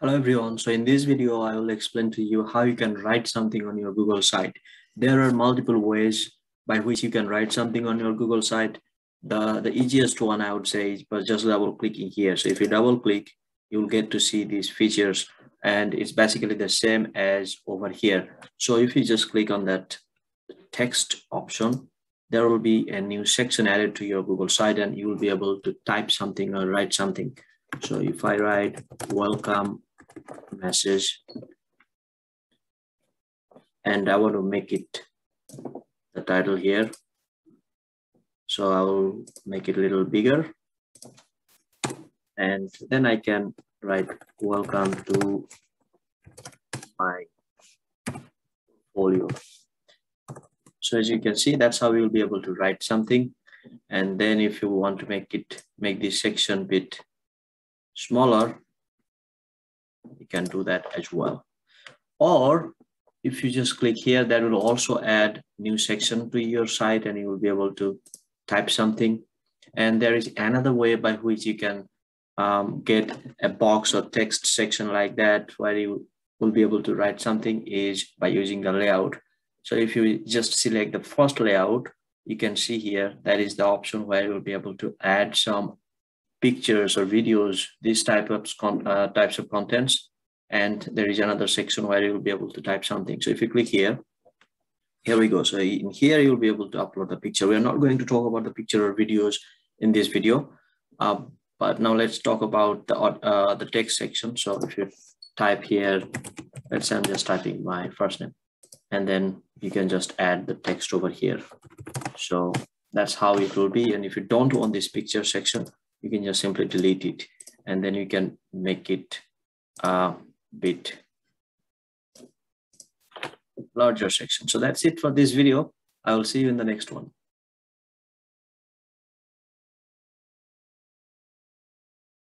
Hello everyone. So in this video, I will explain to you how you can write something on your Google site. There are multiple ways by which you can write something on your Google site. The, the easiest one I would say is just double clicking here. So if you double click, you'll get to see these features and it's basically the same as over here. So if you just click on that text option, there will be a new section added to your Google site and you will be able to type something or write something. So if I write welcome message and I want to make it the title here. So I will make it a little bigger and then I can write welcome to my folio. So as you can see, that's how you'll be able to write something. And then if you want to make it, make this section bit smaller, you can do that as well. Or if you just click here, that will also add new section to your site and you will be able to type something. And there is another way by which you can um, get a box or text section like that where you will be able to write something is by using the layout. So if you just select the first layout, you can see here, that is the option where you'll be able to add some pictures or videos, these type of uh, types of contents. And there is another section where you'll be able to type something. So if you click here, here we go. So in here, you'll be able to upload the picture. We're not going to talk about the picture or videos in this video. Uh, but now let's talk about the, uh, the text section. So if you type here, let's say I'm just typing my first name and then you can just add the text over here. So that's how it will be. And if you don't want this picture section, you can just simply delete it and then you can make it a bit larger section. So that's it for this video. I will see you in the next one.